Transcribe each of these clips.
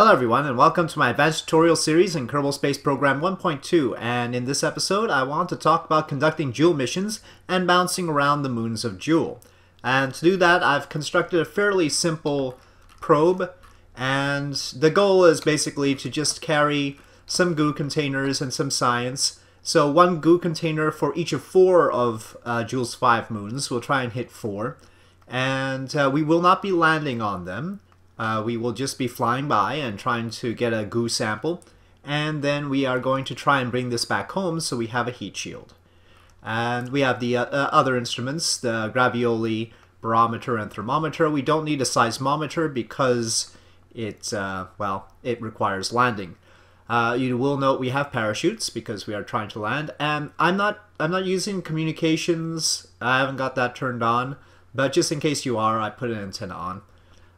Hello everyone and welcome to my advanced tutorial series in Kerbal Space Program 1.2 and in this episode I want to talk about conducting Jool missions and bouncing around the moons of Jool. And to do that I've constructed a fairly simple probe and the goal is basically to just carry some goo containers and some science. So one goo container for each of four of uh, Jool's five moons. We'll try and hit four. And uh, we will not be landing on them. Uh, we will just be flying by and trying to get a goo sample and then we are going to try and bring this back home so we have a heat shield. And we have the uh, uh, other instruments, the gravioli, barometer, and thermometer. We don't need a seismometer because it, uh, well, it requires landing. Uh, you will note we have parachutes because we are trying to land, and I'm not I'm not using communications. I haven't got that turned on, but just in case you are, I put an antenna on.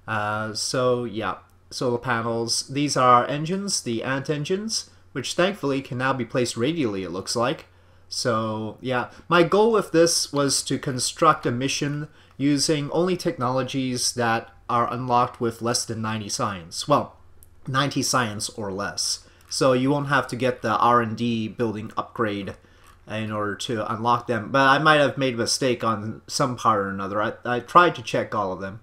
Uh, so yeah, solar panels. These are engines, the ant engines, which thankfully can now be placed radially, it looks like. So yeah, my goal with this was to construct a mission using only technologies that are unlocked with less than 90 science. Well, 90 science or less. So you won't have to get the R&D building upgrade in order to unlock them. But I might have made a mistake on some part or another. I, I tried to check all of them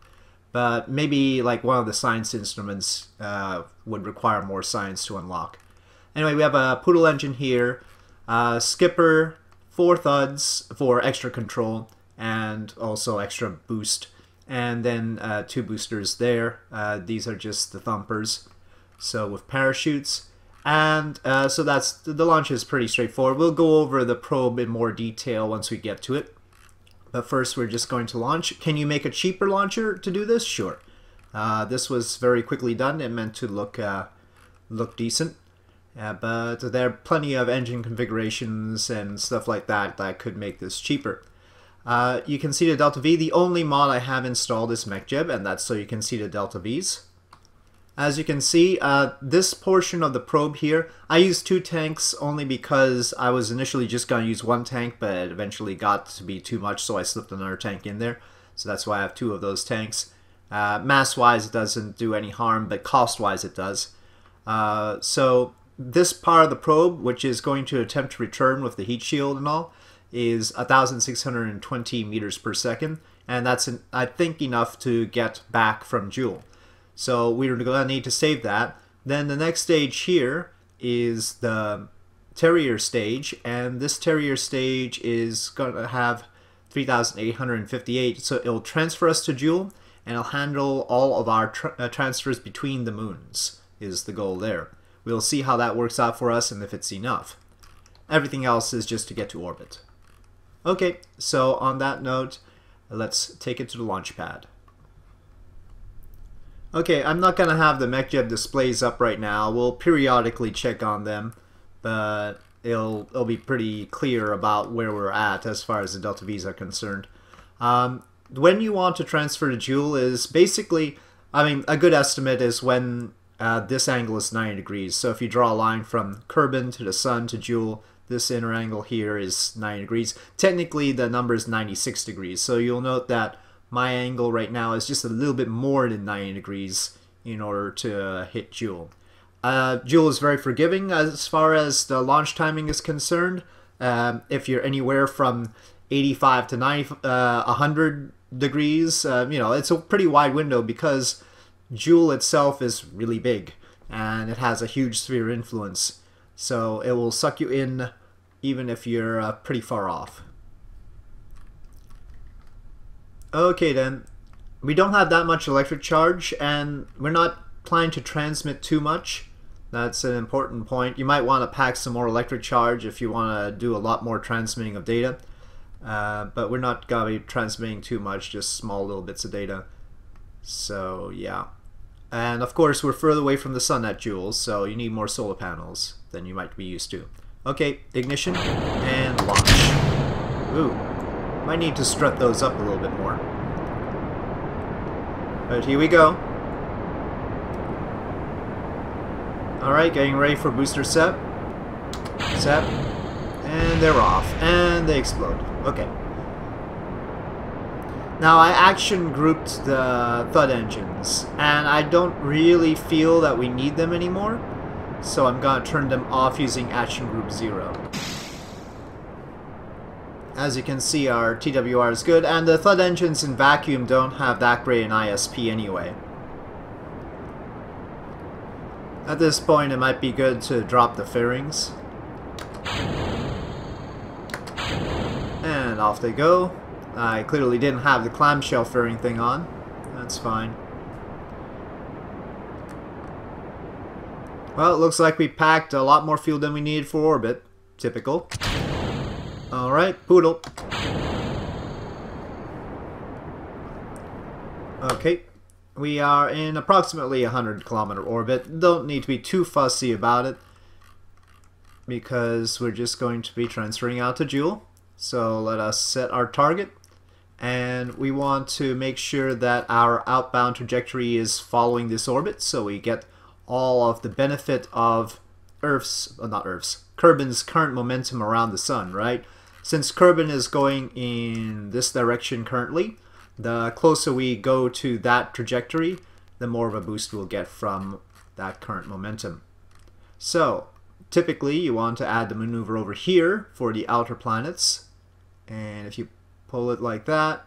but maybe like one of the science instruments uh, would require more science to unlock. Anyway, we have a Poodle engine here, uh, skipper, four thuds for extra control and also extra boost, and then uh, two boosters there. Uh, these are just the thumpers. So with parachutes, and uh, so that's the launch is pretty straightforward. We'll go over the probe in more detail once we get to it. But first we're just going to launch. Can you make a cheaper launcher to do this? Sure. Uh, this was very quickly done. It meant to look uh, look decent. Uh, but there are plenty of engine configurations and stuff like that that could make this cheaper. Uh, you can see the Delta V. The only mod I have installed is MechJeb, and that's so you can see the Delta Vs. As you can see, uh, this portion of the probe here, I used two tanks only because I was initially just going to use one tank, but it eventually got to be too much, so I slipped another tank in there. So that's why I have two of those tanks. Uh, Mass-wise, it doesn't do any harm, but cost-wise, it does. Uh, so this part of the probe, which is going to attempt to return with the heat shield and all, is 1,620 meters per second, and that's, an, I think, enough to get back from Jool. So we're going to need to save that. Then the next stage here is the Terrier stage, and this Terrier stage is going to have 3,858. So it'll transfer us to Jool, and it'll handle all of our tra uh, transfers between the moons, is the goal there. We'll see how that works out for us and if it's enough. Everything else is just to get to orbit. Okay, so on that note, let's take it to the launch pad. Okay, I'm not going to have the MechJeb displays up right now. We'll periodically check on them, but it'll, it'll be pretty clear about where we're at as far as the Delta V's are concerned. Um, when you want to transfer to Jool is basically, I mean, a good estimate is when uh, this angle is 90 degrees. So if you draw a line from Kerbin to the Sun to Jool, this inner angle here is 90 degrees. Technically, the number is 96 degrees. So you'll note that my angle right now is just a little bit more than 90 degrees in order to hit Jool. Uh, Jool is very forgiving as far as the launch timing is concerned. Um, if you're anywhere from 85 to 90, uh, 100 degrees, uh, you know, it's a pretty wide window because Jool itself is really big and it has a huge sphere influence. So it will suck you in even if you're uh, pretty far off. Okay then, we don't have that much electric charge and we're not planning to transmit too much. That's an important point. You might want to pack some more electric charge if you want to do a lot more transmitting of data. Uh, but we're not going to be transmitting too much, just small little bits of data. So yeah. And of course we're further away from the sun at Jool's, so you need more solar panels than you might be used to. Okay, ignition and launch. Ooh, might need to strut those up a little bit more. But here we go. Alright, getting ready for booster set. Set. And they're off. And they explode. Okay. Now I action grouped the Thud engines, and I don't really feel that we need them anymore, so I'm gonna turn them off using action group 0. As you can see, our TWR is good, and the Thud engines in vacuum don't have that great an ISP anyway. At this point, it might be good to drop the fairings. And off they go. I clearly didn't have the clamshell fairing thing on. That's fine. Well, it looks like we packed a lot more fuel than we needed for orbit. Typical. Alright, Poodle. Okay. We are in approximately a 100 kilometer orbit. Don't need to be too fussy about it because we're just going to be transferring out to Jool. So let us set our target and we want to make sure that our outbound trajectory is following this orbit so we get all of the benefit of Earth's, well, not Earth's, Kerbin's current momentum around the sun, right? Since Kerbin is going in this direction currently, the closer we go to that trajectory, the more of a boost we'll get from that current momentum. So, typically you want to add the maneuver over here for the outer planets, and if you pull it like that,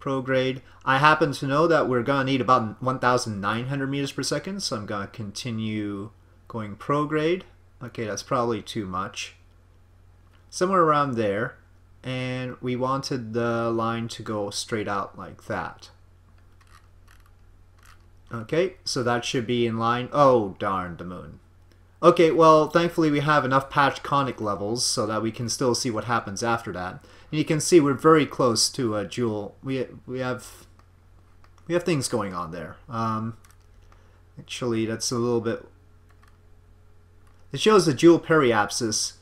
prograde. I happen to know that we're going to need about 1,900 meters per second, so I'm going to continue going prograde. Okay, that's probably too much. Somewhere around there, and we wanted the line to go straight out like that. Okay, so that should be in line. Oh, darn, the moon. Okay, well, thankfully we have enough patch conic levels so that we can still see what happens after that. And you can see we're very close to a Jool. We we have we have things going on there. Um, actually, that's a little bit. It shows the Jool periapsis,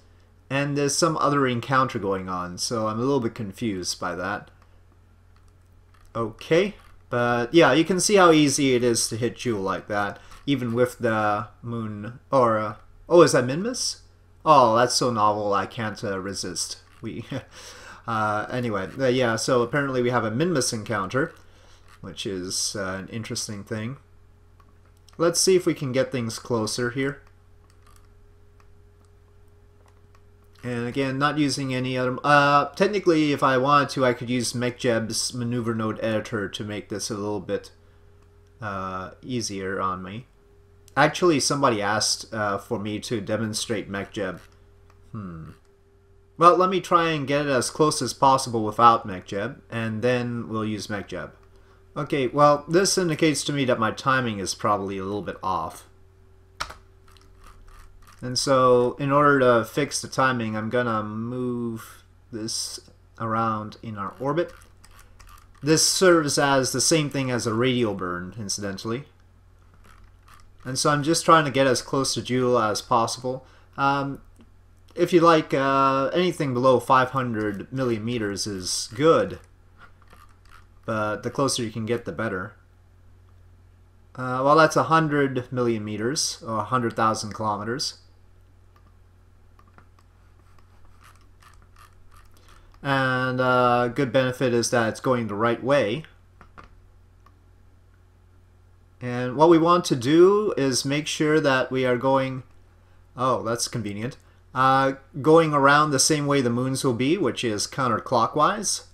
and there's some other encounter going on, so I'm a little bit confused by that. Okay, but yeah, you can see how easy it is to hit Jool like that, even with the moon. Uh, oh, is that Minmus? Oh, that's so novel. I can't uh, resist. We. Uh, anyway, uh, yeah, so apparently we have a Minmus encounter, which is uh, an interesting thing. Let's see if we can get things closer here. And again, not using any other... Uh, technically, if I wanted to, I could use MechJeb's maneuver node editor to make this a little bit uh, easier on me. Actually, somebody asked uh, for me to demonstrate MechJeb. Hmm. Well, let me try and get it as close as possible without MechJeb, and then we'll use MechJeb. Okay, well, this indicates to me that my timing is probably a little bit off. And so, in order to fix the timing, I'm gonna move this around in our orbit. This serves as the same thing as a radial burn, incidentally. And so I'm just trying to get as close to Jool as possible. Um, if you like, uh, anything below 500 million meters is good. But the closer you can get, the better. Uh, well, that's 100 million meters, or 100,000 kilometers. And a uh, good benefit is that it's going the right way. And what we want to do is make sure that we are going... Oh, that's convenient uh, going around the same way the moons will be, which is counterclockwise.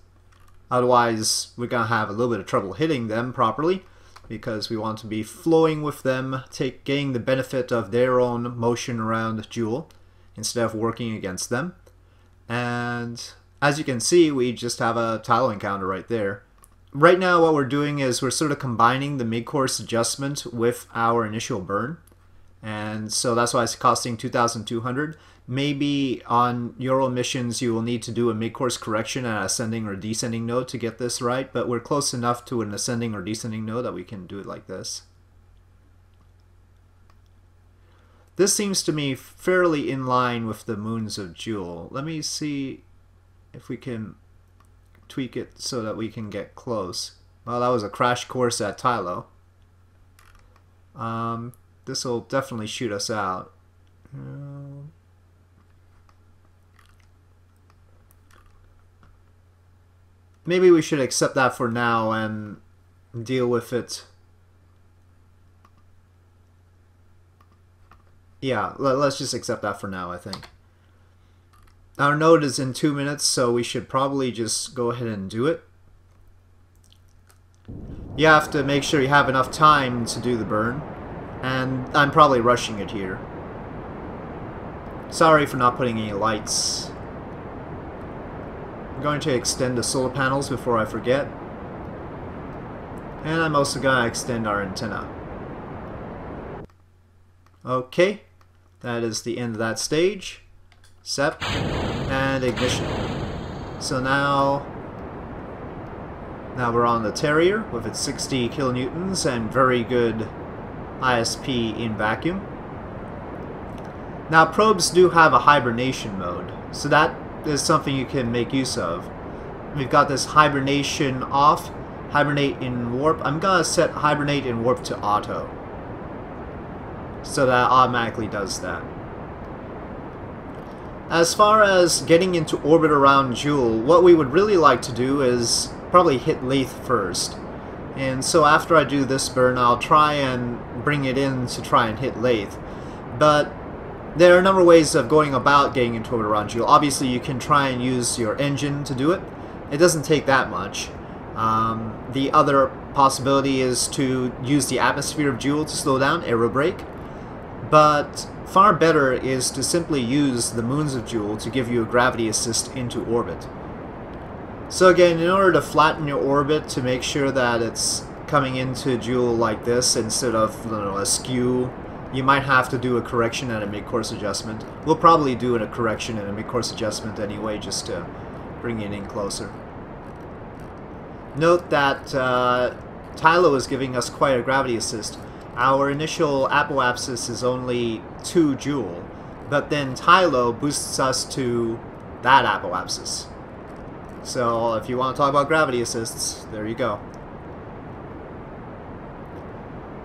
Otherwise, we're going to have a little bit of trouble hitting them properly because we want to be flowing with them, take, getting the benefit of their own motion around Jool instead of working against them. And as you can see, we just have a Tylo encounter right there. Right now, what we're doing is we're sort of combining the mid-course adjustment with our initial burn. And so that's why it's costing 2,200 maybe on your missions you will need to do a mid-course correction at ascending or descending node to get this right, but we're close enough to an ascending or descending node that we can do it like this. This seems to me fairly in line with the moons of Jool. Let me see if we can tweak it so that we can get close. Well, that was a crash course at Tylo. Um, this will definitely shoot us out. Uh, maybe we should accept that for now and deal with it. Yeah, let, us just accept that for now, I think. Our node is in two minutes, so we should probably just go ahead and do it. You have to make sure you have enough time to do the burn, and I'm probably rushing it here. Sorry for not putting any lights. I'm going to extend the solar panels before I forget. And I'm also going to extend our antenna. Okay, that is the end of that stage. Sep, and ignition. So now, now we're on the Terrier with its 60 kilonewtons and very good ISP in vacuum. Now probes do have a hibernation mode, so that is something you can make use of. We've got this hibernation off, hibernate in warp. I'm gonna set hibernate in warp to auto. So that automatically does that. As far as getting into orbit around Jool, what we would really like to do is probably hit Laythe first. And so after I do this burn, I'll try and bring it in to try and hit Laythe. But there are a number of ways of going about getting into orbit around Jool. Obviously, you can try and use your engine to do it. It doesn't take that much. Um, the other possibility is to use the atmosphere of Jool to slow down, aerobrake. But far better is to simply use the moons of Jool to give you a gravity assist into orbit. So again, in order to flatten your orbit to make sure that it's coming into Jool like this instead of you know, askew you might have to do a correction and a mid-course adjustment. We'll probably do a correction and a mid-course adjustment anyway, just to bring it in closer. Note that uh, Tylo is giving us quite a gravity assist. Our initial apoapsis is only 2 joule, but then Tylo boosts us to that apoapsis. So if you want to talk about gravity assists, there you go.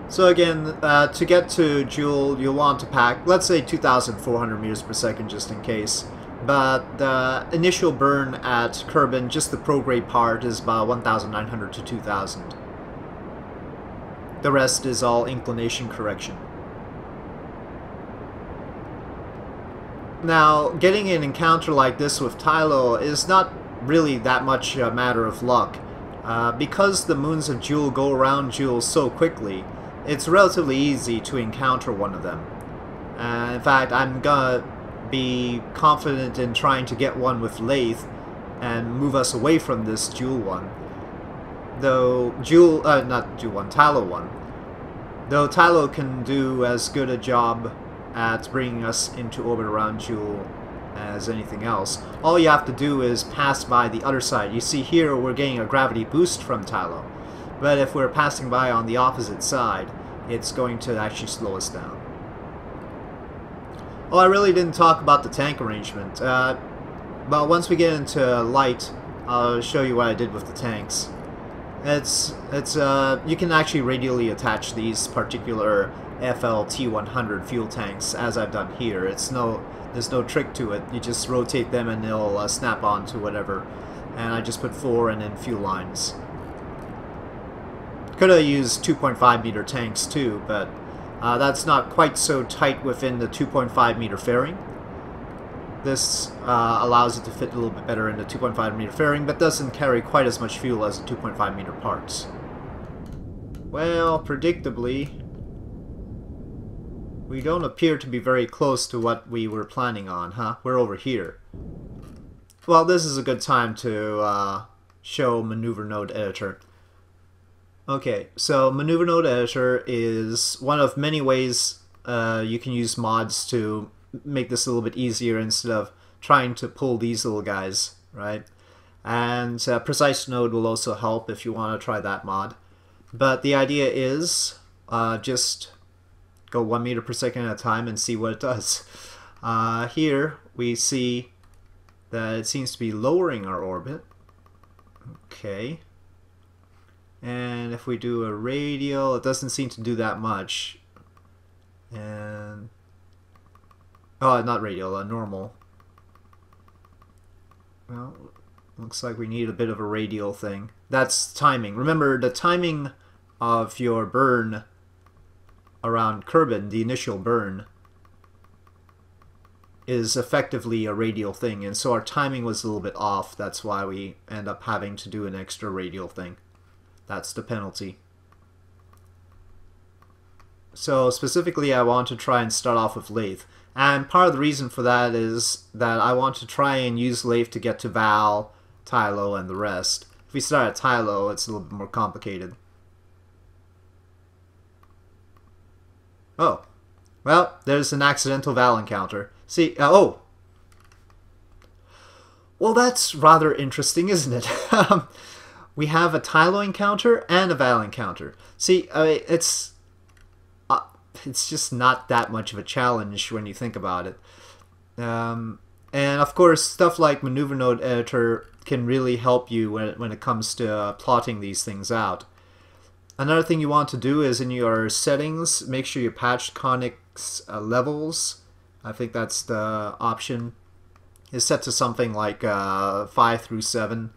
So again, uh, to get to Jool, you'll want to pack, let's say 2,400 meters per second just in case. But the initial burn at Kerbin, just the prograde part, is about 1,900 to 2,000. The rest is all inclination correction. Now, getting an encounter like this with Tylo is not really that much a matter of luck. Uh, because the moons of Jool go around Jool so quickly, it's relatively easy to encounter one of them. Uh, in fact, I'm gonna be confident in trying to get one with Laythe and move us away from this Jool one. Though Jool, uh, not Jool one, Tylo one. Though Tylo can do as good a job at bringing us into orbit around Jool as anything else. All you have to do is pass by the other side. You see here we're getting a gravity boost from Tylo. But if we're passing by on the opposite side, it's going to actually slow us down. Oh, I really didn't talk about the tank arrangement. Uh, but once we get into light, I'll show you what I did with the tanks. It's it's uh you can actually radially attach these particular FLT100 fuel tanks as I've done here. It's no there's no trick to it. You just rotate them and they'll uh, snap on to whatever. And I just put four and then fuel lines. Could have used 2.5 meter tanks too, but uh, that's not quite so tight within the 2.5 meter fairing. This uh, allows it to fit a little bit better in the 2.5 meter fairing, but doesn't carry quite as much fuel as the 2.5 meter parts. Well, predictably, we don't appear to be very close to what we were planning on, huh? We're over here. Well, this is a good time to uh, show Maneuver Node Editor. Okay, so Maneuver Node Editor is one of many ways uh, you can use mods to make this a little bit easier instead of trying to pull these little guys, right? And uh, Precise Node will also help if you want to try that mod. But the idea is uh, just go one meter per second at a time and see what it does. Uh, here we see that it seems to be lowering our orbit. Okay. And if we do a radial, it doesn't seem to do that much. And oh, not radial, a normal. Well, Looks like we need a bit of a radial thing. That's timing. Remember, the timing of your burn around Kerbin, the initial burn, is effectively a radial thing, and so our timing was a little bit off. That's why we end up having to do an extra radial thing. That's the penalty. So specifically, I want to try and start off with Laythe. And part of the reason for that is that I want to try and use Laythe to get to Vall, Tylo, and the rest. If we start at Tylo, it's a little bit more complicated. Oh. Well, there's an accidental Vall encounter. See, uh, oh. Well, that's rather interesting, isn't it? We have a Tylo encounter and a Vall encounter. See, uh, it's it's just not that much of a challenge when you think about it. Um, and of course, stuff like Maneuver Node Editor can really help you when it, when it comes to uh, plotting these things out. Another thing you want to do is in your settings, make sure you patch conics uh, levels I think that's the option. Is set to something like uh, 5 through 7.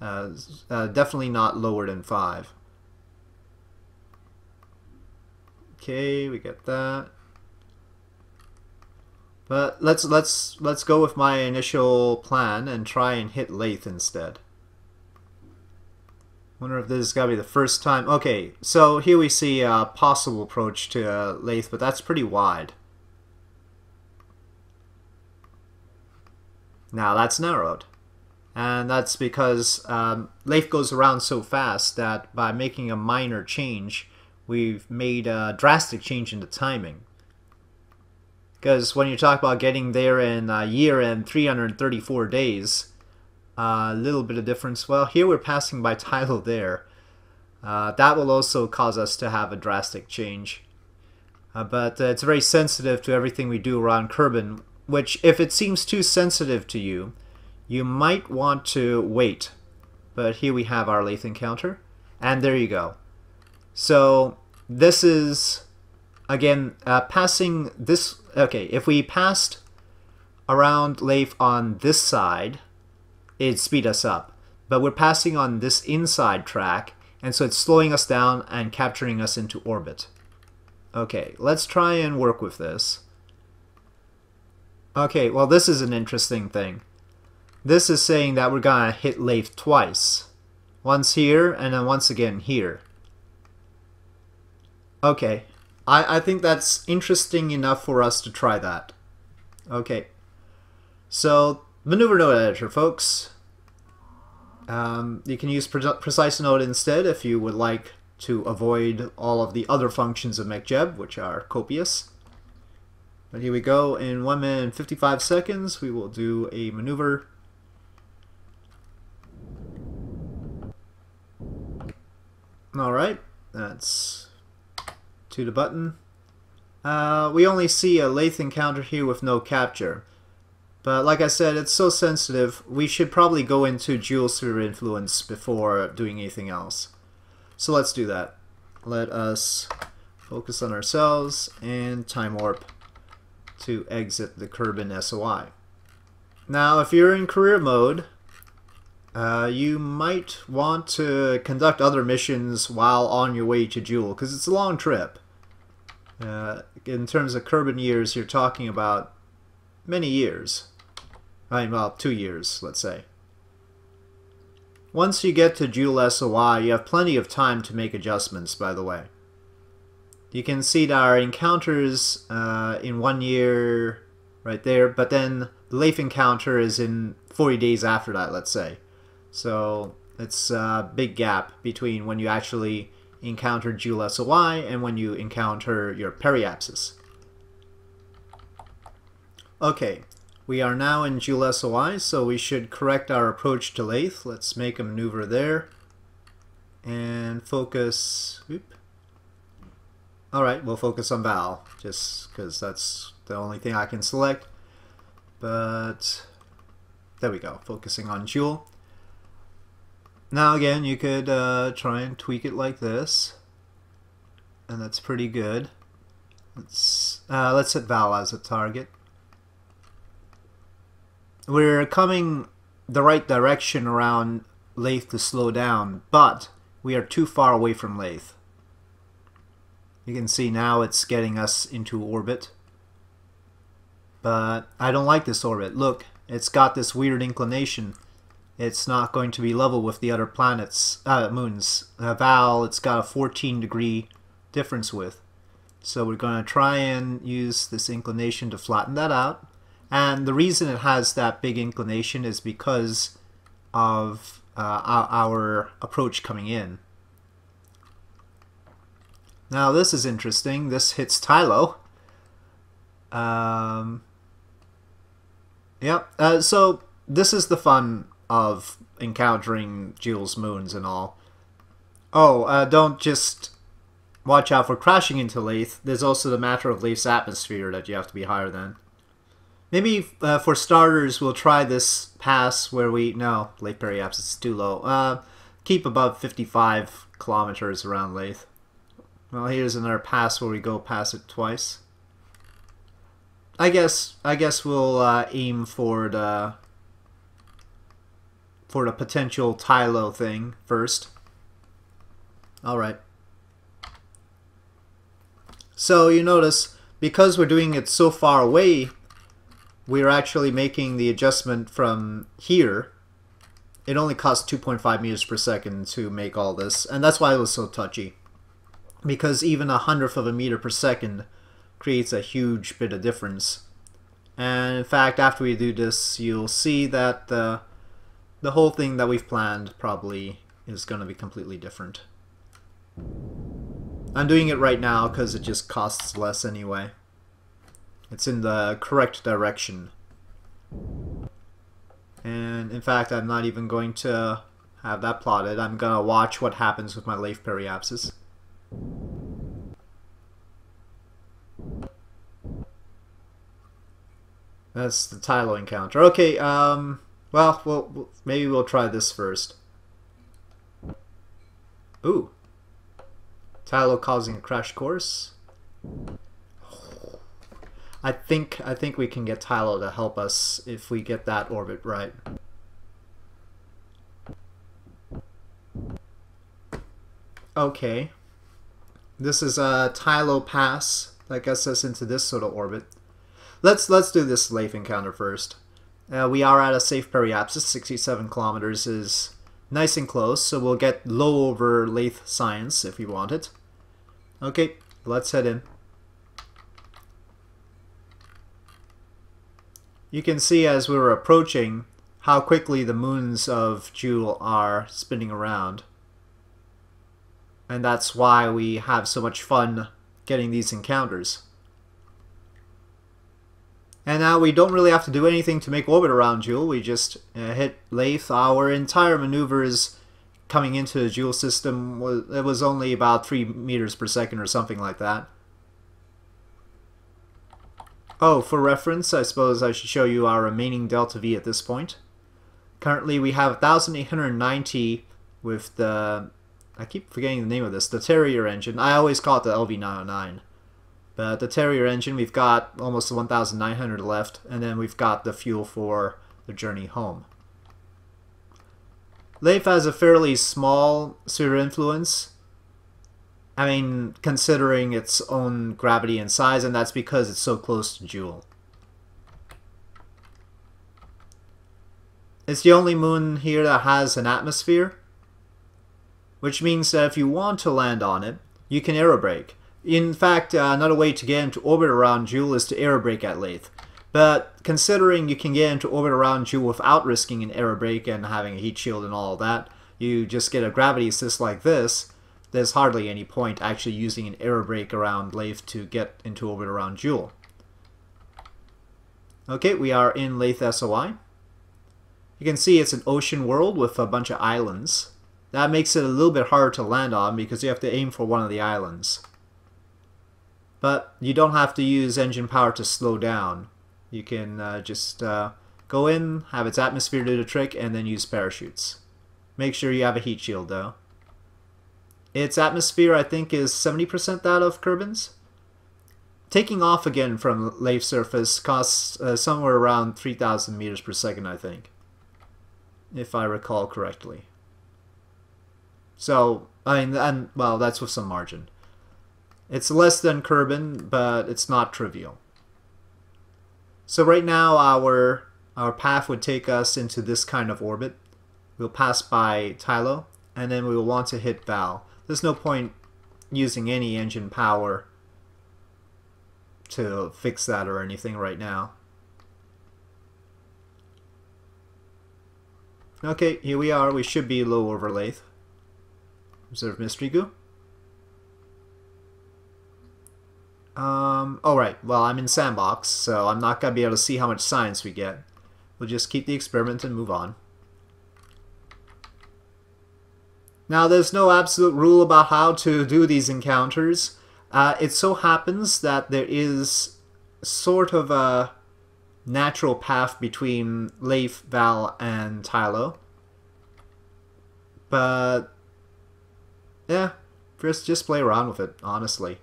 Uh, uh, definitely not lower than 5. Okay, we get that. But let's let's let's go with my initial plan and try and hit Laythe instead. Wonder if this is gonna be the first time. Okay, so here we see a possible approach to uh, Laythe, but that's pretty wide. Now that's narrowed. And that's because um, Laythe goes around so fast that by making a minor change, we've made a drastic change in the timing. Because when you talk about getting there in a year and 334 days, a uh, little bit of difference. Well, here we're passing by Tylo there. Uh, that will also cause us to have a drastic change. Uh, but uh, it's very sensitive to everything we do around Kerbin, which if it seems too sensitive to you, you might want to wait. But here we have our Laythe encounter, and there you go. So this is, again, uh, passing this, okay, if we passed around Laythe on this side, it'd speed us up. But we're passing on this inside track, and so it's slowing us down and capturing us into orbit. Okay, let's try and work with this. Okay, well this is an interesting thing. This is saying that we're gonna hit Laythe twice. Once here, and then once again here. Okay, I, I think that's interesting enough for us to try that. Okay, so maneuver node editor, folks. Um, you can use pre precise node instead if you would like to avoid all of the other functions of MechJeb, which are copious. But here we go. In 1 minute and 55 seconds, we will do a maneuver. Alright, that's to the button. Uh, we only see a Laythe encounter here with no capture. But like I said, it's so sensitive, we should probably go into Jool Sphere Influence before doing anything else. So let's do that. Let us focus on ourselves and time warp to exit the Kerbin SOI. Now, if you're in career mode, uh, you might want to conduct other missions while on your way to Jool, because it's a long trip. Uh, in terms of Kerbin years, you're talking about many years. I mean, well, two years, let's say. Once you get to Jool SOI, you have plenty of time to make adjustments, by the way you can see that our encounters uh, in one year right there, but then the Laythe encounter is in 40 days after that, let's say. So it's a big gap between when you actually encounter Jool SOI and when you encounter your periapsis. Okay, we are now in Jool SOI, so we should correct our approach to Laythe. Let's make a maneuver there and focus. Oops. Alright, we'll focus on Vall, just because that's the only thing I can select. But, there we go, focusing on Jool. Now again, you could uh, try and tweak it like this. And that's pretty good. Let's, uh, let's set Vall as a target. We're coming the right direction around Laythe to slow down, but we are too far away from Laythe. You can see now it's getting us into orbit. But I don't like this orbit. Look, it's got this weird inclination. It's not going to be level with the other planets, uh, moons. Uh, Vall, it's got a 14 degree difference with. So we're going to try and use this inclination to flatten that out. And the reason it has that big inclination is because of uh, our, our approach coming in. Now this is interesting. This hits Tylo. Um, yep. Uh, so this is the fun of encountering Jool's moons and all. Oh, uh, don't just watch out for crashing into Laythe. There's also the matter of Laythe's atmosphere that you have to be higher than. Maybe uh, for starters, we'll try this pass where we... No, Laythe Periapsis is too low. Uh, keep above 55 kilometers around Laythe. Well, here's another pass where we go past it twice. I guess I guess we'll uh, aim for the for a potential Tylo thing first. All right. So you notice because we're doing it so far away, we're actually making the adjustment from here. It only costs 2.5 meters per second to make all this, and that's why it was so touchy because even a hundredth of a meter per second creates a huge bit of difference. And in fact, after we do this, you'll see that the, the whole thing that we've planned probably is going to be completely different. I'm doing it right now because it just costs less anyway. It's in the correct direction. And in fact, I'm not even going to have that plotted. I'm going to watch what happens with my Laythe periapsis. That's the Tylo encounter. Okay, um, well, well, maybe we'll try this first. Ooh. Tylo causing a crash course. I think I think we can get Tylo to help us if we get that orbit right. Okay. This is uh, a Tylo pass that gets us into this sort of orbit. Let's let's do this Laythe encounter first. Uh, we are at a safe periapsis. 67 kilometers is nice and close, so we'll get low over Laythe science if we want it. Okay, let's head in. You can see as we are approaching how quickly the moons of Jool are spinning around and that's why we have so much fun getting these encounters. And now we don't really have to do anything to make orbit around Jool. We just uh, hit Laythe. Our entire maneuver is coming into the Jool system, it was only about 3 meters per second or something like that. Oh, for reference, I suppose I should show you our remaining delta V at this point. Currently we have 1,890 with the I keep forgetting the name of this, the Terrier engine. I always call it the LV909. But the Terrier engine, we've got almost 1,900 left, and then we've got the fuel for the journey home. Laythe has a fairly small sphere influence. I mean, considering its own gravity and size, and that's because it's so close to Jool. It's the only moon here that has an atmosphere, which means that if you want to land on it, you can aerobrake. In fact, uh, another way to get into orbit around Jool is to aerobrake at Laythe. But considering you can get into orbit around Jool without risking an aerobrake and having a heat shield and all that, you just get a gravity assist like this, there's hardly any point actually using an aerobrake around Laythe to get into orbit around Jool. Okay, we are in Laythe SOI. You can see it's an ocean world with a bunch of islands. That makes it a little bit harder to land on because you have to aim for one of the islands. But you don't have to use engine power to slow down. You can uh, just uh, go in, have its atmosphere do the trick, and then use parachutes. Make sure you have a heat shield though. Its atmosphere, I think, is 70% that of Kerbin's. Taking off again from Laythe surface costs uh, somewhere around 3,000 meters per second, I think. if I recall correctly. So, I mean, and, well, that's with some margin. It's less than Kerbin, but it's not trivial. So right now our our path would take us into this kind of orbit. We'll pass by Tylo, and then we will want to hit Vall. There's no point using any engine power to fix that or anything right now. Okay, here we are. We should be low over Laythe. Observe Mystery Goo. Um, oh right, well I'm in Sandbox, so I'm not going to be able to see how much science we get. We'll just keep the experiment and move on. Now there's no absolute rule about how to do these encounters. Uh, it so happens that there is sort of a natural path between Laythe, Vall, and Tylo. But, yeah, first just play around with it, honestly.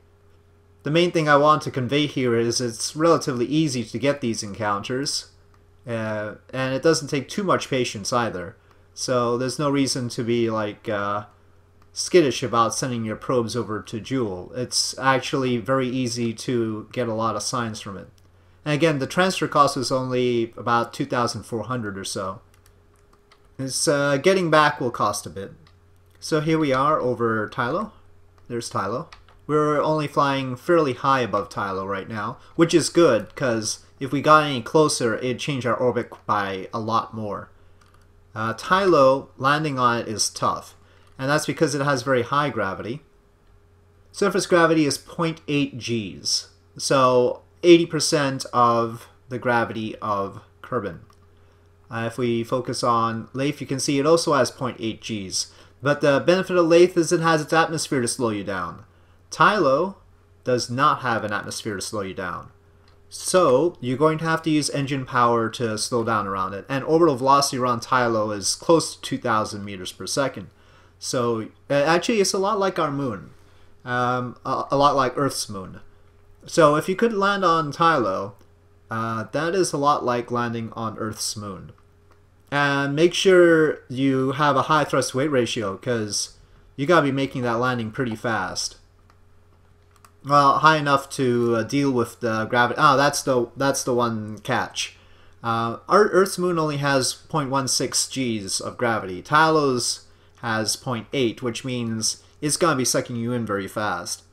The main thing I want to convey here is it's relatively easy to get these encounters, uh, and it doesn't take too much patience either. So there's no reason to be like uh, skittish about sending your probes over to Jool. It's actually very easy to get a lot of science from it. And again, the transfer cost is only about 2,400 or so. It's, uh, getting back will cost a bit. So here we are over Tylo. There's Tylo. We're only flying fairly high above Tylo right now, which is good, because if we got any closer, it'd change our orbit by a lot more. Uh, Tylo, landing on it is tough, and that's because it has very high gravity. Surface gravity is 0.8 Gs, so 80% of the gravity of Kerbin. Uh, if we focus on Laythe, you can see it also has 0.8 Gs. But the benefit of Laythe is it has its atmosphere to slow you down. Tylo does not have an atmosphere to slow you down. So you're going to have to use engine power to slow down around it. And orbital velocity around Tylo is close to 2,000 meters per second. So actually it's a lot like our moon. Um, a, a, lot like Earth's moon. So if you could land on Tylo, uh, that is a lot like landing on Earth's moon. And make sure you have a high thrust weight ratio because you gotta be making that landing pretty fast. Well, high enough to uh, deal with the gravity. Oh, that's the that's the one catch. Uh, Earth's moon only has 0.16 Gs of gravity. Tylo's has 0.8, which means it's gonna be sucking you in very fast,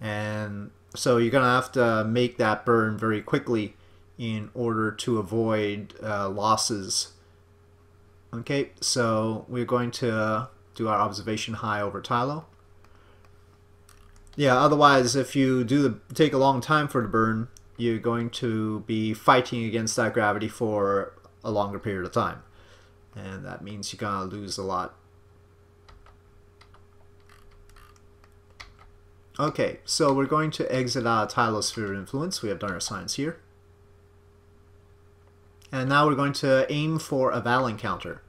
and so you're gonna have to make that burn very quickly in order to avoid uh, losses. Okay, so we're going to do our observation high over Tylo. Yeah, otherwise, if you do the, take a long time for the burn, you're going to be fighting against that gravity for a longer period of time. And that means you're going to lose a lot. Okay, so we're going to exit out Tylo's sphere of influence. We have done our science here. And now we're going to aim for a Vall encounter.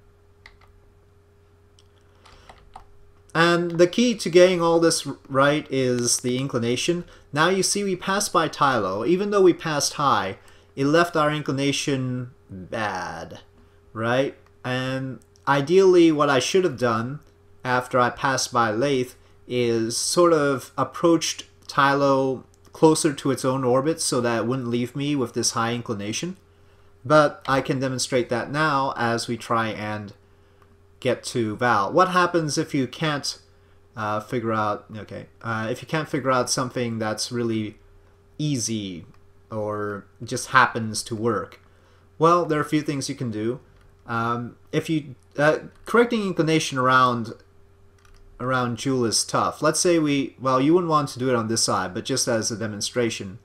And the key to getting all this right is the inclination. Now you see we passed by Tylo. Even though we passed high, it left our inclination bad, right? And ideally what I should have done after I passed by Laythe is sort of approached Tylo closer to its own orbit so that it wouldn't leave me with this high inclination. But I can demonstrate that now as we try and get to Vall. What happens if you can't uh, figure out, okay, uh, if you can't figure out something that's really easy or just happens to work? Well, there are a few things you can do. Um, if you uh, correcting inclination around around Jool is tough. Let's say we well, you wouldn't want to do it on this side, but just as a demonstration.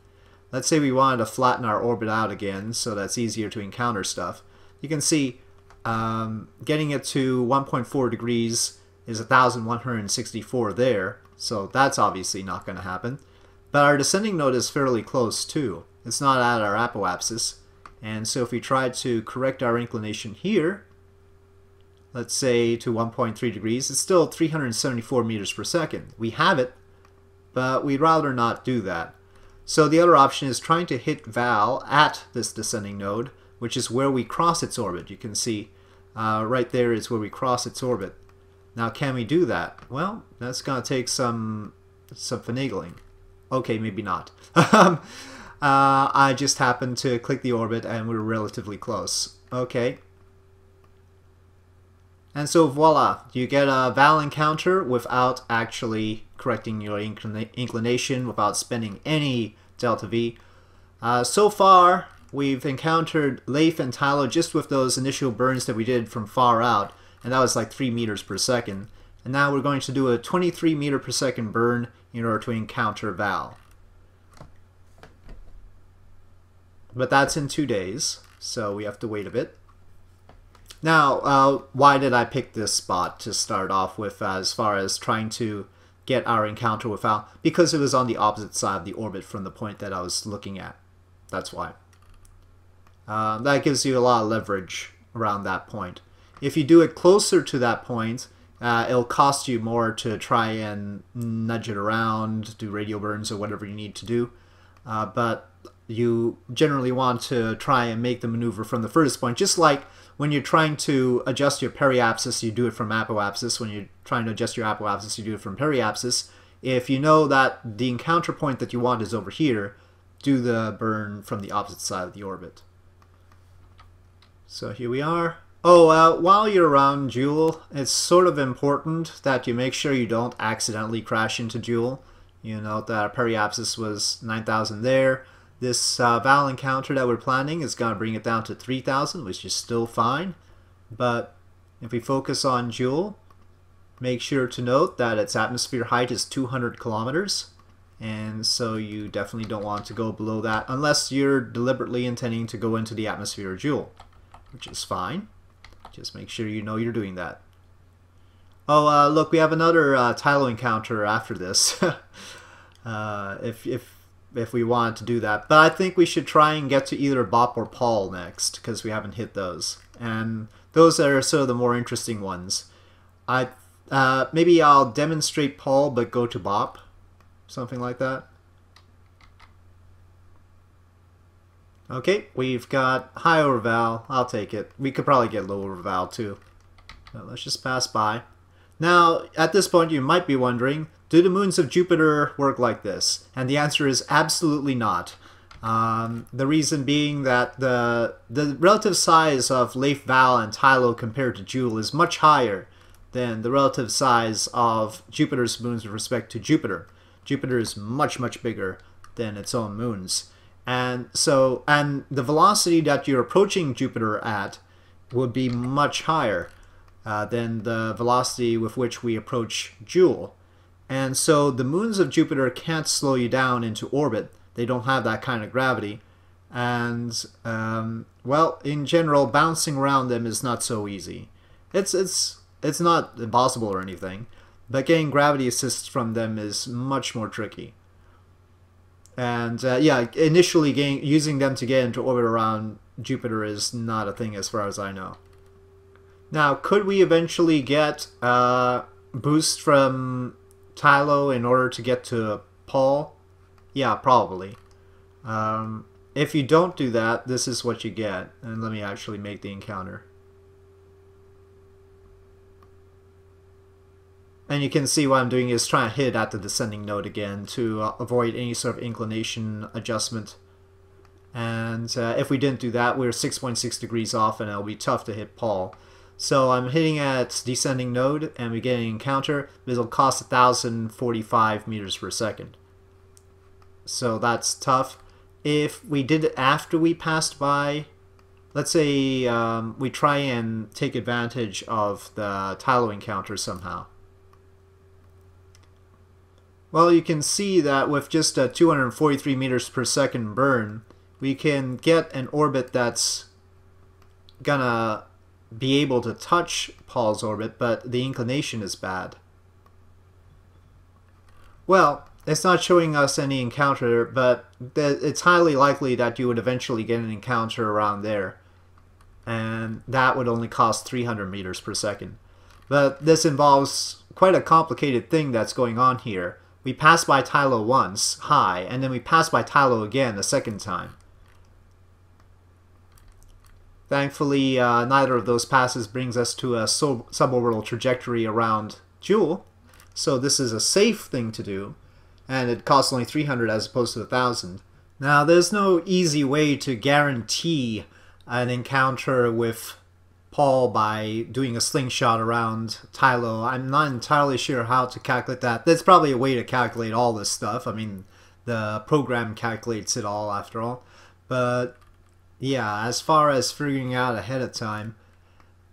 Let's say we wanted to flatten our orbit out again, so that's easier to encounter stuff. You can see um, getting it to 1.4 degrees is 1164 there, so that's obviously not going to happen. But our descending node is fairly close too. It's not at our apoapsis. And so if we try to correct our inclination here, let's say to 1.3 degrees, it's still 374 meters per second. We have it, but we'd rather not do that. So the other option is trying to hit Vall at this descending node which is where we cross its orbit. You can see Uh, right there is where we cross its orbit. Now, can we do that? Well, that's going to take some some finagling. Okay, maybe not. uh, I just happened to click the orbit and we're relatively close. Okay. And so voila, you get a Vall encounter without actually correcting your inclination, without spending any delta V. Uh, so far, we've encountered Laythe and Tylo just with those initial burns that we did from far out, and that was like 3 meters per second. And now we're going to do a 23 meter per second burn in order to encounter Vall. But that's in two days, so we have to wait a bit. Now, uh, why did I pick this spot to start off with as far as trying to get our encounter with Vall? Because it was on the opposite side of the orbit from the point that I was looking at. That's why. Uh, that gives you a lot of leverage around that point. If you do it closer to that point, uh, it'll cost you more to try and nudge it around, do radial burns or whatever you need to do. Uh, but you generally want to try and make the maneuver from the furthest point, just like when you're trying to adjust your periapsis, you do it from apoapsis. When you're trying to adjust your apoapsis, you do it from periapsis. If you know that the encounter point that you want is over here, do the burn from the opposite side of the orbit. So here we are. Oh, uh, while you're around Jool, it's sort of important that you make sure you don't accidentally crash into Jool. You know that periapsis was 9,000 there. This uh, Vall encounter that we're planning is going to bring it down to 3,000, which is still fine. But if we focus on Jool, make sure to note that its atmosphere height is 200 kilometers. And so you definitely don't want to go below that unless you're deliberately intending to go into the atmosphere of Jool which is fine. Just make sure you know you're doing that. Oh, uh, look, we have another uh, Tylo encounter after this. uh, if, if, if we want to do that. But I think we should try and get to either Bop or Pol next, because we haven't hit those. And those are sort of the more interesting ones. I uh, Maybe I'll demonstrate Pol, but go to Bop. Something like that. Okay, we've got higher Vall. I'll take it. We could probably get lower Vall too. But let's just pass by. Now, at this point, you might be wondering, do the moons of Jupiter work like this? And the answer is absolutely not. Um, the reason being that the the relative size of Laythe Vall and Tylo compared to Jool is much higher than the relative size of Jupiter's moons with respect to Jupiter. Jupiter is much, much bigger than its own moons. And so, and the velocity that you're approaching Jupiter at would be much higher uh, than the velocity with which we approach Jool. And so the moons of Jupiter can't slow you down into orbit. They don't have that kind of gravity. And, um, well, in general, bouncing around them is not so easy. It's, it's, it's not impossible or anything, but getting gravity assists from them is much more tricky. And uh, yeah, initially getting, using them to get into orbit around Jupiter is not a thing as far as I know. Now, could we eventually get a uh, boost from Tylo in order to get to Pol? Yeah, probably. Um, if you don't do that, this is what you get. And let me actually make the encounter. And you can see what I'm doing is trying to hit at the descending node again to uh, avoid any sort of inclination adjustment. And uh, if we didn't do that, we're 6.6 .6 degrees off and it'll be tough to hit Pol. So I'm hitting at descending node and we get an encounter. It'll cost 1,045 meters per second. So that's tough. If we did it after we passed by, let's say um, we try and take advantage of the Tylo encounter somehow. Well, you can see that with just a 243 meters per second burn, we can get an orbit that's gonna be able to touch Pol's orbit, but the inclination is bad. Well, it's not showing us any encounter, but it's highly likely that you would eventually get an encounter around there. And that would only cost 300 meters per second. But this involves quite a complicated thing that's going on here we pass by Tylo once, high, and then we pass by Tylo again the second time. Thankfully, uh, neither of those passes brings us to a sub suborbital trajectory around Jool, so this is a safe thing to do, and it costs only 300 as opposed to 1000. Now, there's no easy way to guarantee an encounter with Pol by doing a slingshot around Tylo. I'm not entirely sure how to calculate that. There's probably a way to calculate all this stuff. I mean, the program calculates it all after all. But yeah, as far as figuring out ahead of time,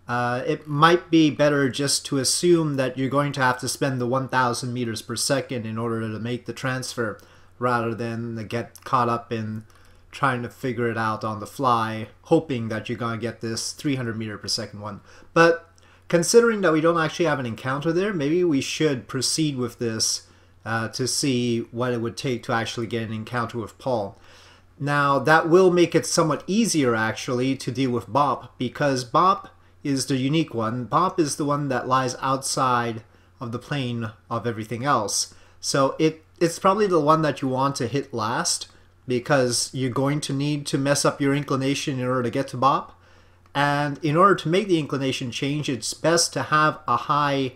uh, it might be better just to assume that you're going to have to spend the 1000 meters per second in order to make the transfer rather than get caught up in trying to figure it out on the fly, hoping that you're going to get this 300 meter per second one. But considering that we don't actually have an encounter there, maybe we should proceed with this uh, to see what it would take to actually get an encounter with Pol. Now, that will make it somewhat easier actually to deal with Bop because Bop is the unique one. Bop is the one that lies outside of the plane of everything else. So it it's probably the one that you want to hit last because you're going to need to mess up your inclination in order to get to Bop. And in order to make the inclination change, it's best to have a high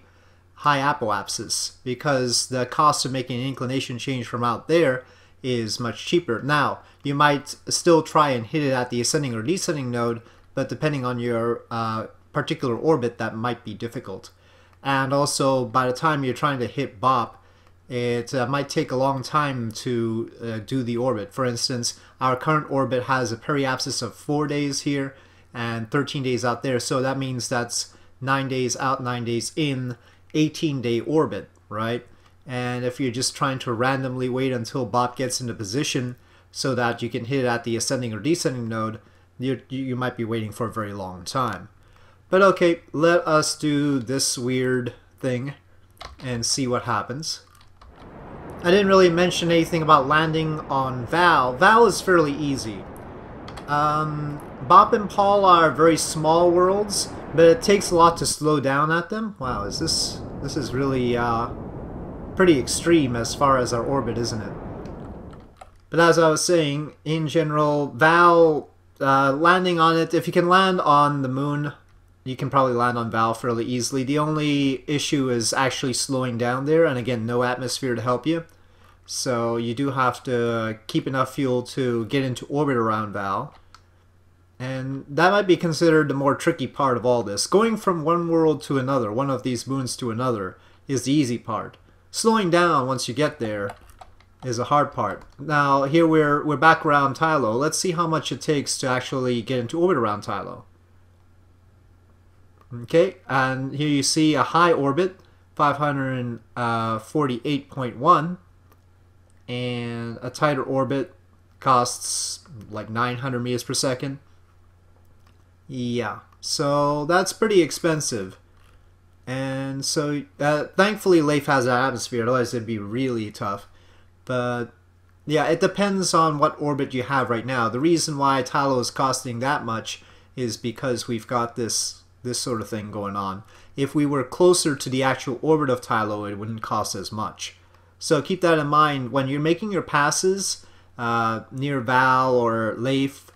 high apoapsis because the cost of making an inclination change from out there is much cheaper. Now, you might still try and hit it at the ascending or descending node, but depending on your uh, particular orbit, that might be difficult. And also, by the time you're trying to hit BOP, it uh, might take a long time to uh, do the orbit. For instance, our current orbit has a periapsis of 4 days here and 13 days out there, so that means that's 9 days out, 9 days in, 18 day orbit, right? And if you're just trying to randomly wait until Bop gets into position so that you can hit it at the ascending or descending node, you, you might be waiting for a very long time. But okay, let us do this weird thing and see what happens. I didn't really mention anything about landing on Vall. Vall is fairly easy. Um, Bop and Pol are very small worlds, but it takes a lot to slow down at them. Wow, is this this is really uh, pretty extreme as far as our orbit, isn't it? But as I was saying, in general, Vall uh, landing on it, if you can land on the moon, you can probably land on Vall fairly easily. The only issue is actually slowing down there, and again, no atmosphere to help you. So you do have to keep enough fuel to get into orbit around Vall. And that might be considered the more tricky part of all this. Going from one world to another, one of these moons to another, is the easy part. Slowing down once you get there is a hard part. Now, here we're, we're back around Tylo. Let's see how much it takes to actually get into orbit around Tylo. Okay, and here you see a high orbit, 548.1 uh, and a tighter orbit costs like 900 meters per second. Yeah, so that's pretty expensive. And so, uh, thankfully, Laythe has an atmosphere, otherwise it'd be really tough. But, yeah, it depends on what orbit you have right now. The reason why Tylo is costing that much is because we've got this this sort of thing going on. If we were closer to the actual orbit of Tylo, it wouldn't cost as much. So keep that in mind when you're making your passes uh, near Vall or Laythe.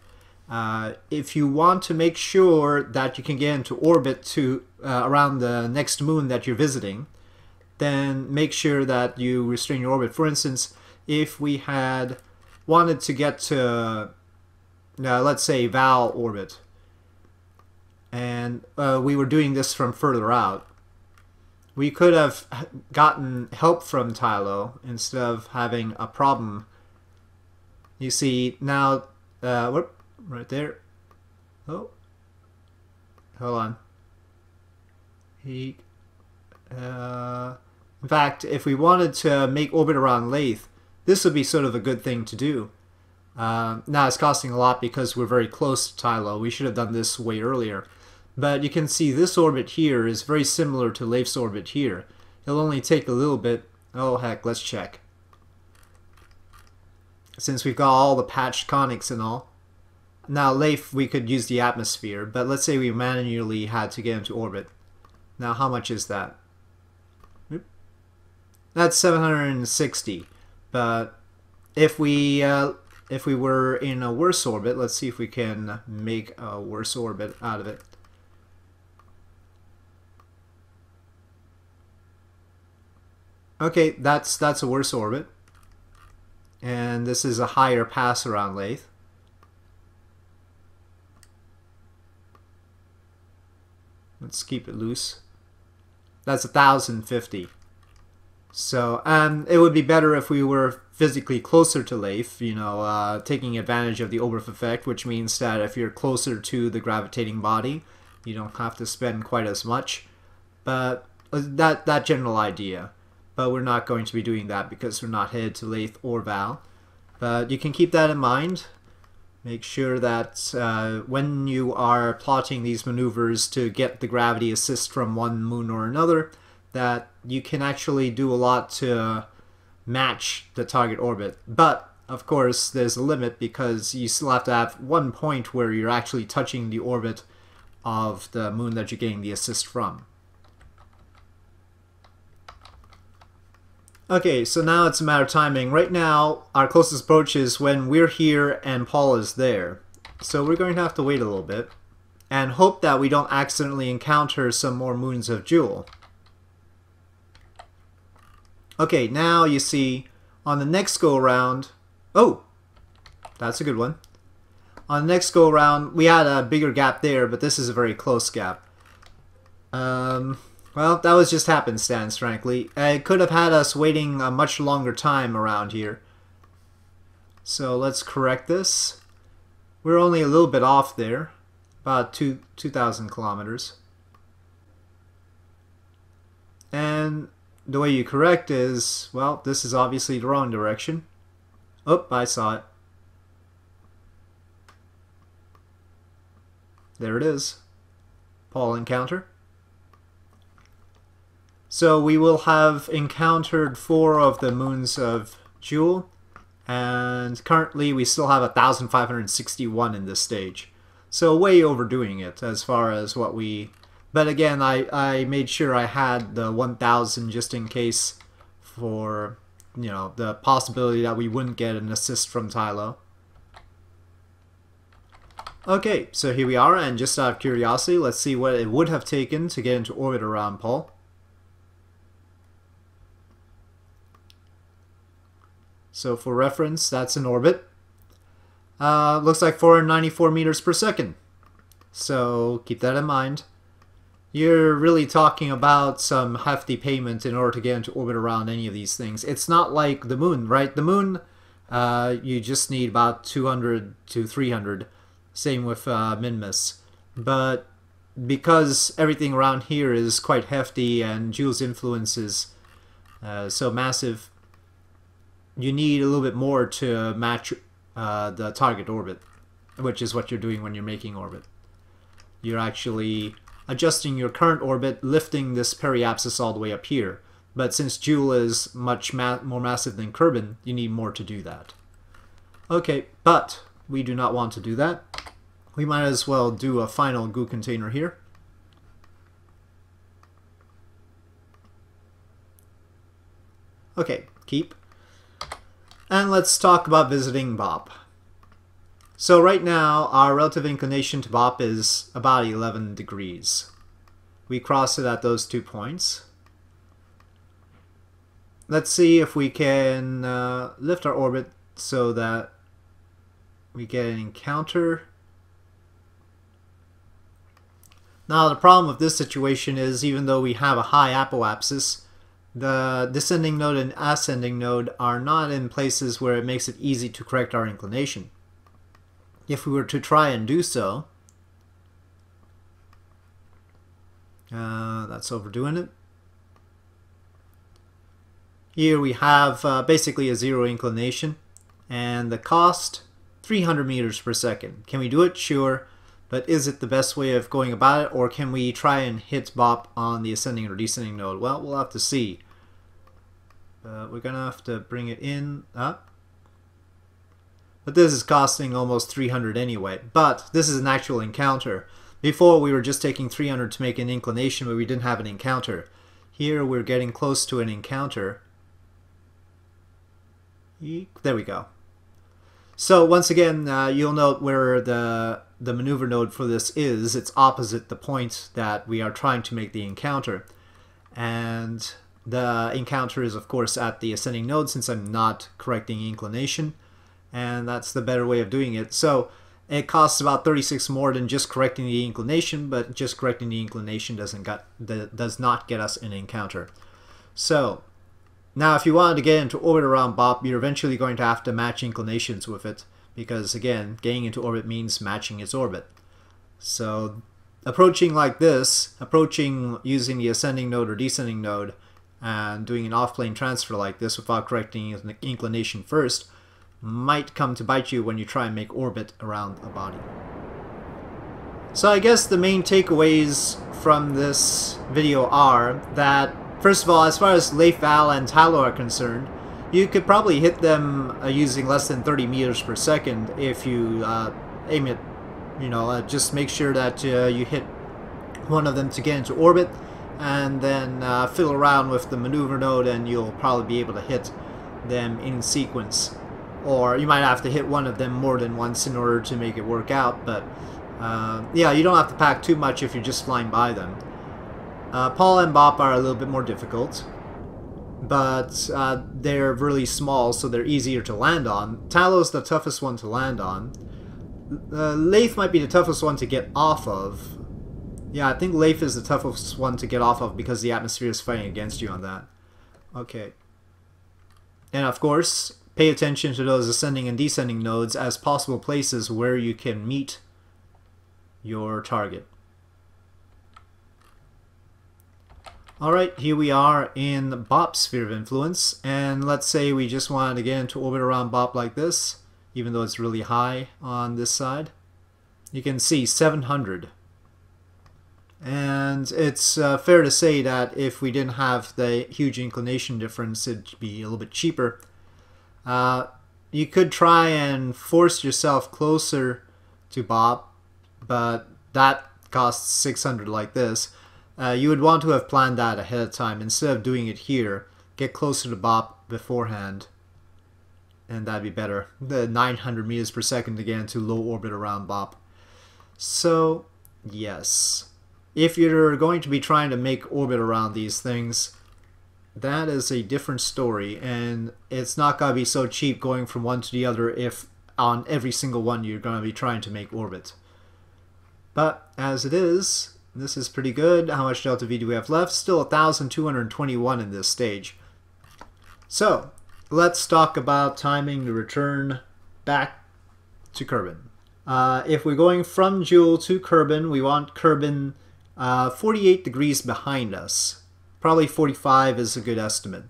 Uh, if you want to make sure that you can get into orbit to uh, around the next moon that you're visiting, then make sure that you restrain your orbit. For instance, if we had wanted to get to, uh, let's say, Vall orbit, and uh, we were doing this from further out, we could have gotten help from Tylo instead of having a problem. You see, now, uh, whoop, right there. Oh, hold on. He, uh, in fact, if we wanted to make orbit around Laythe, this would be sort of a good thing to do. Uh, now it's costing a lot because we're very close to Tylo. We should have done this way earlier. But you can see this orbit here is very similar to Laythe's orbit here. It'll only take a little bit. Oh heck, let's check. Since we've got all the patched conics and all. Now Laythe, we could use the atmosphere, but let's say we manually had to get into orbit. Now how much is that? That's 760. But if we uh, if we were in a worse orbit, let's see if we can make a worse orbit out of it. Okay, that's that's a worse orbit. And this is a higher pass around Laythe. Let's keep it loose. That's 1050. So, and it would be better if we were physically closer to Laythe, you know, uh, taking advantage of the Oberth effect, which means that if you're closer to the gravitating body, you don't have to spend quite as much. But uh, that that general idea. But we're not going to be doing that because we're not headed to Laythe or Vall. But you can keep that in mind. Make sure that uh, when you are plotting these maneuvers to get the gravity assist from one moon or another, that you can actually do a lot to match the target orbit. But, of course, there's a limit because you still have to have one point where you're actually touching the orbit of the moon that you're getting the assist from. Okay, so now it's a matter of timing. Right now, our closest approach is when we're here and Pol is there. So we're going to have to wait a little bit and hope that we don't accidentally encounter some more moons of Jool. Okay, now you see on the next go around, oh, that's a good one. On the next go around, we had a bigger gap there, but this is a very close gap. Um, well, that was just happenstance, frankly. It could have had us waiting a much longer time around here. So let's correct this. We're only a little bit off there, about two 2,000 kilometers. And the way you correct is, well, this is obviously the wrong direction. Oh, I saw it. There it is. Pol encounter. So we will have encountered four of the moons of Jool, and currently we still have 1,561 in this stage. So way overdoing it as far as what we... But again, I, I made sure I had the 1,000 just in case for, you know, the possibility that we wouldn't get an assist from Tylo. Okay, so here we are, and just out of curiosity, let's see what it would have taken to get into orbit around Pol. So for reference, that's an orbit. Uh, looks like 494 meters per second. So keep that in mind. You're really talking about some hefty payment in order to get into orbit around any of these things. It's not like the moon, right? The moon, uh, you just need about 200 to 300. Same with uh, Minmus. But because everything around here is quite hefty and Jool's influence is uh, so massive, you need a little bit more to match uh, the target orbit, which is what you're doing when you're making orbit. You're actually adjusting your current orbit, lifting this periapsis all the way up here. But since Jool is much ma more massive than Kerbin, you need more to do that. Okay, but we do not want to do that. We might as well do a final goo container here. Okay, keep. And let's talk about visiting Bop. So right now, our relative inclination to Bop is about 11 degrees. We cross it at those two points. Let's see if we can uh, lift our orbit so that we get an encounter. Now the problem with this situation is even though we have a high apoapsis, the descending node and ascending node are not in places where it makes it easy to correct our inclination. If we were to try and do so, uh, that's overdoing it. Here we have uh, basically a zero inclination and the cost 300 meters per second. Can we do it? Sure. But is it the best way of going about it, or can we try and hit Bop on the ascending or descending node? Well, we'll have to see. Uh, we're gonna have to bring it in up. But this is costing almost 300 anyway. But this is an actual encounter. Before we were just taking 300 to make an inclination, but we didn't have an encounter. Here we're getting close to an encounter. There we go. So once again, uh, you'll note where the the maneuver node for this is. It's opposite the point that we are trying to make the encounter. And the encounter is of course at the ascending node since I'm not correcting inclination. And that's the better way of doing it. So it costs about 36 more than just correcting the inclination, but just correcting the inclination doesn't got, does not get us an encounter. So now if you wanted to get into orbit around Bop, you're eventually going to have to match inclinations with it because again, getting into orbit means matching its orbit. So approaching like this, approaching using the ascending node or descending node, and doing an off-plane transfer like this without correcting the inclination first might come to bite you when you try and make orbit around a body. So I guess the main takeaways from this video are that, first of all, as far as Laythe Vall and Tylo are concerned, you could probably hit them uh, using less than 30 meters per second if you uh, aim it, you know, uh, just make sure that uh, you hit one of them to get into orbit and then uh, fiddle around with the maneuver node and you'll probably be able to hit them in sequence or you might have to hit one of them more than once in order to make it work out. But uh, yeah, you don't have to pack too much if you're just flying by them. Uh, Pol and Bop are a little bit more difficult, but uh, they're really small, so they're easier to land on. Tylo's the toughest one to land on. Uh, Laythe might be the toughest one to get off of. Yeah, I think Laythe is the toughest one to get off of because the atmosphere is fighting against you on that. Okay. And of course, Pay attention to those ascending and descending nodes as possible places where you can meet your target. Alright, here we are in Bop Sphere of Influence, and let's say we just wanted again to orbit around Bop like this, even though it's really high on this side. You can see 700. And it's uh, fair to say that if we didn't have the huge inclination difference, it'd be a little bit cheaper. Uh, you could try and force yourself closer to Bop, but that costs 600 like this. Uh, you would want to have planned that ahead of time instead of doing it here. Get closer to Bop beforehand, and that'd be better. The 900 meters per second again to low orbit around Bop. So, yes. If you're going to be trying to make orbit around these things, that is a different story, and it's not going to be so cheap going from one to the other if on every single one you're going to be trying to make orbit. But as it is, this is pretty good. How much delta V do we have left? Still 1,221 in this stage. So, let's talk about timing the return back to Kerbin. Uh, if we're going from Jool to Kerbin, we want Kerbin uh, 48 degrees behind us. Probably 45 is a good estimate.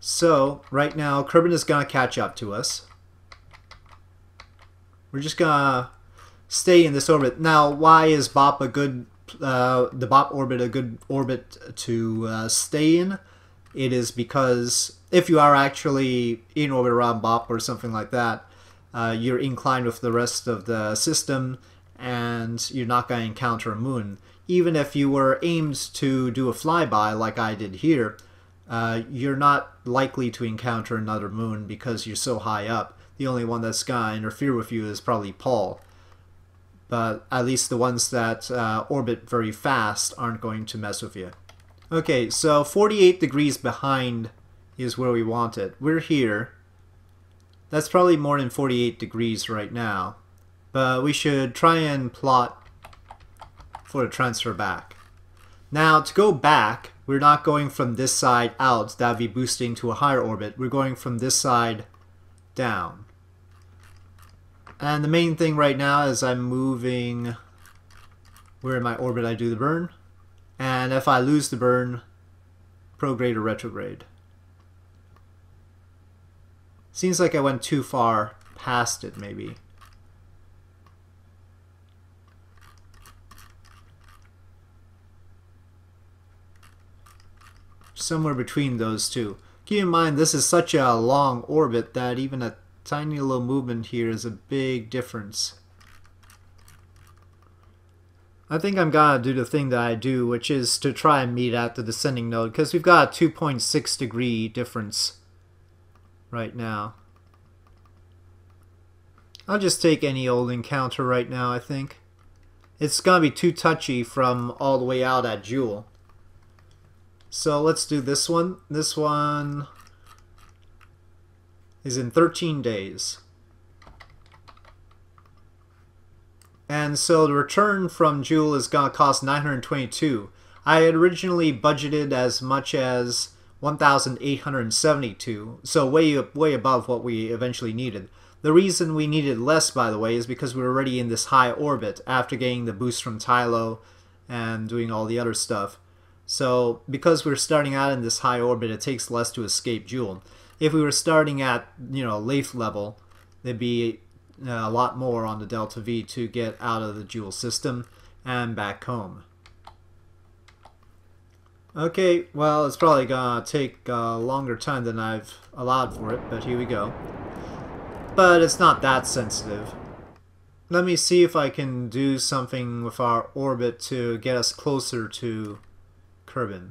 So, right now, Kerbin is going to catch up to us. We're just going to stay in this orbit. Now, why is BOP a good, uh, the BOP orbit a good orbit to uh, stay in? It is because if you are actually in orbit around BOP or something like that, uh, you're inclined with the rest of the system and you're not going to encounter a moon even if you were aimed to do a flyby like I did here, uh, you're not likely to encounter another moon because you're so high up. The only one that's gonna interfere with you is probably Pol. But at least the ones that uh, orbit very fast aren't going to mess with you. Okay, so 48 degrees behind is where we want it. We're here. That's probably more than 48 degrees right now. But we should try and plot for the transfer back. Now, to go back, we're not going from this side out, that would be boosting to a higher orbit. We're going from this side down. And the main thing right now is I'm moving where in my orbit I do the burn. And if I lose the burn, prograde or retrograde. Seems like I went too far past it, maybe. somewhere between those two. Keep in mind this is such a long orbit that even a tiny little movement here is a big difference. I think I'm gonna do the thing that I do, which is to try and meet at the descending node, because we've got a 2.6 degree difference right now. I'll just take any old encounter right now, I think. It's gonna be too touchy from all the way out at Jool. So let's do this one. This one is in 13 days. And so the return from Jool is gonna cost 922. I had originally budgeted as much as 1,872, so way way above what we eventually needed. The reason we needed less, by the way, is because we were already in this high orbit after getting the boost from Tylo and doing all the other stuff. So because we're starting out in this high orbit, it takes less to escape Jool. If we were starting at, you know, Laythe level, there'd be uh, a lot more on the Delta V to get out of the Jool system and back home. Okay, well, it's probably gonna take a longer time than I've allowed for it, but here we go but it's not that sensitive. Let me see if I can do something with our orbit to get us closer to Kerbin.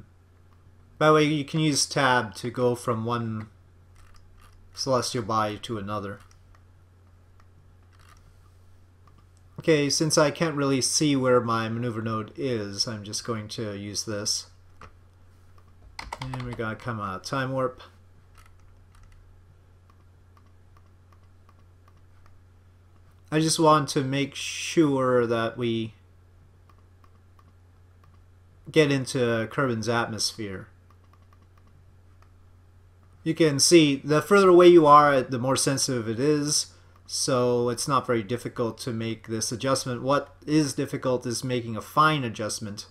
By the way, you can use tab to go from one celestial body to another. Okay, since I can't really see where my maneuver node is, I'm just going to use this. And we gotta come out time warp. I just want to make sure that we get into Kerbin's atmosphere. You can see the further away you are, the more sensitive it is, so it's not very difficult to make this adjustment. What is difficult is making a fine adjustment.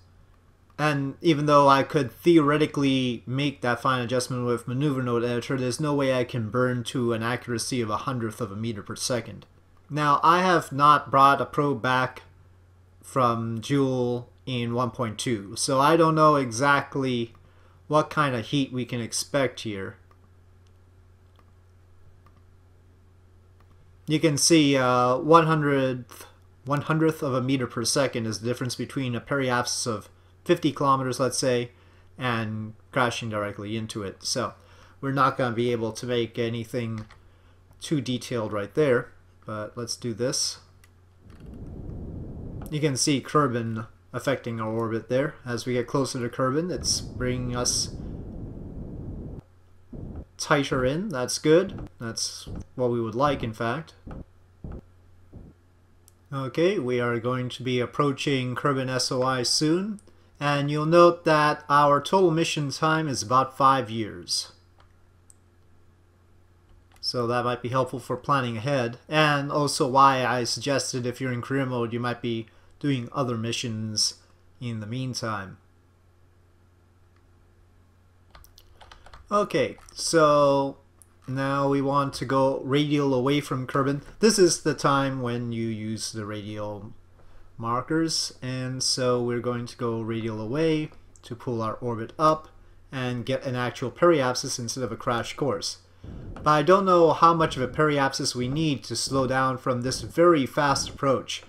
And even though I could theoretically make that fine adjustment with Maneuver Node Editor, there's no way I can burn to an accuracy of a hundredth of a meter per second. Now, I have not brought a probe back from Jool in 1.2, so I don't know exactly what kind of heat we can expect here. You can see uh, 100th, 100th of a meter per second is the difference between a periapsis of 50 kilometers, let's say, and crashing directly into it. So we're not going to be able to make anything too detailed right there. But let's do this. You can see Kerbin affecting our orbit there. As we get closer to Kerbin, it's bringing us tighter in. That's good. That's what we would like, in fact. Okay, we are going to be approaching Kerbin SOI soon. And you'll note that our total mission time is about five years. So that might be helpful for planning ahead. And also why I suggested if you're in career mode, you might be doing other missions in the meantime. Okay, so now we want to go radial away from Kerbin. This is the time when you use the radial markers, and so we're going to go radial away to pull our orbit up and get an actual periapsis instead of a crash course. But I don't know how much of a periapsis we need to slow down from this very fast approach.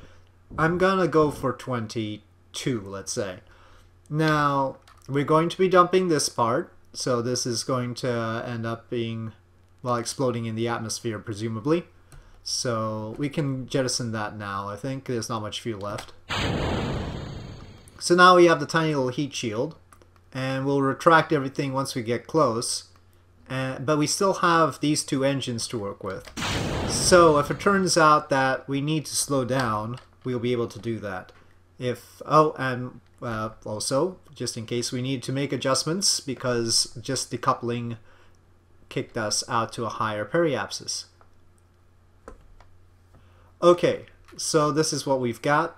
I'm gonna go for 22, let's say. Now, we're going to be dumping this part, so this is going to end up being, well, exploding in the atmosphere, presumably. So we can jettison that now, I think. There's not much fuel left. So now we have the tiny little heat shield, and we'll retract everything once we get close. Uh, but we still have these two engines to work with. So if it turns out that we need to slow down, we'll be able to do that. If Oh, and uh, also, just in case we need to make adjustments, because just decoupling kicked us out to a higher periapsis. Okay, so this is what we've got,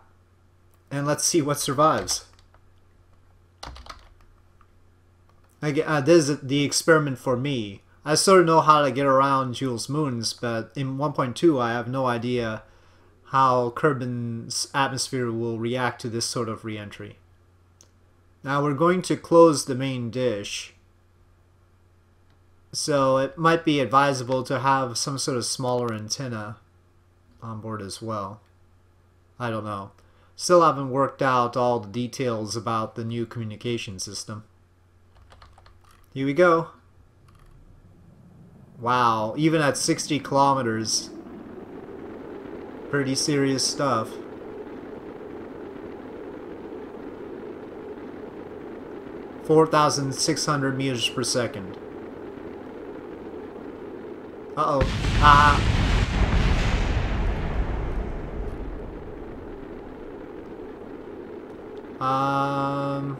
and let's see what survives. Get, uh, this is the experiment for me. I sort of know how to get around Jool's moons, but in 1.2 I have no idea how Kerbin's atmosphere will react to this sort of reentry. Now we're going to close the main dish, so it might be advisable to have some sort of smaller antenna on board as well. I don't know. Still haven't worked out all the details about the new communication system. Here we go. Wow, even at 60 kilometers, Pretty serious stuff. Four thousand six hundred meters per second. Uh oh. Ah. Um,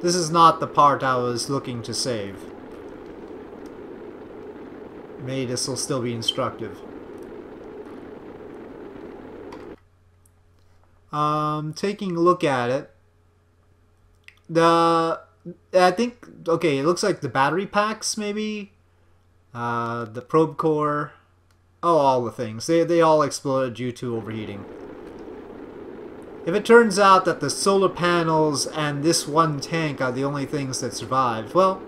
this is not the part I was looking to save. Maybe this will still be instructive. Um, taking a look at it, the I think okay, it looks like the battery packs maybe, uh, the probe core, oh, all the things they they all exploded due to overheating. If it turns out that the solar panels and this one tank are the only things that survived, well,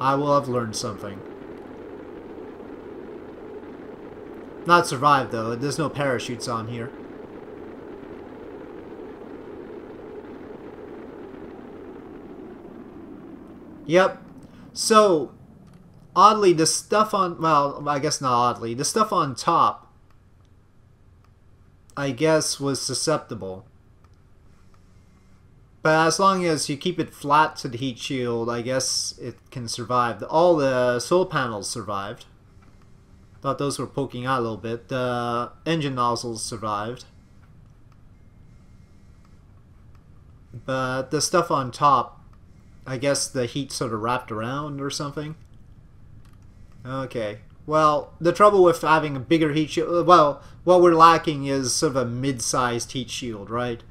I will have learned something. Not survived though, there's no parachutes on here. Yep. So, oddly, the stuff on, well, I guess not oddly, the stuff on top, I guess, was susceptible. But as long as you keep it flat to the heat shield, I guess it can survive. All the solar panels survived. Thought those were poking out a little bit. The engine nozzles survived. But the stuff on top I guess the heat sort of wrapped around or something. Okay. Well, the trouble with having a bigger heat shield, uh, well, what we're lacking is sort of a mid-sized heat shield, right?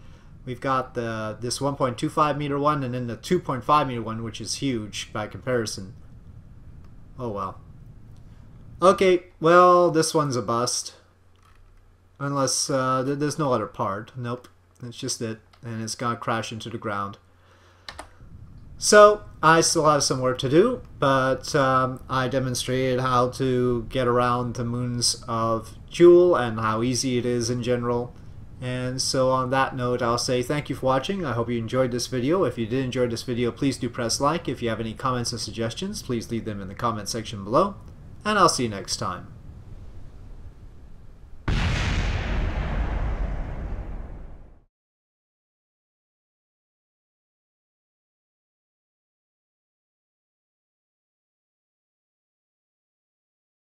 We've got the this 1.25 meter one and then the 2.5 meter one, which is huge by comparison. Oh well. Okay, well, this one's a bust. Unless uh, there's no other part. Nope, it's just it. And it's gonna crash into the ground. So I still have some work to do, but um, I demonstrated how to get around the moons of Jool and how easy it is in general. And so on that note, I'll say thank you for watching. I hope you enjoyed this video. If you did enjoy this video, please do press like. If you have any comments or suggestions, please leave them in the comment section below. And I'll see you next time.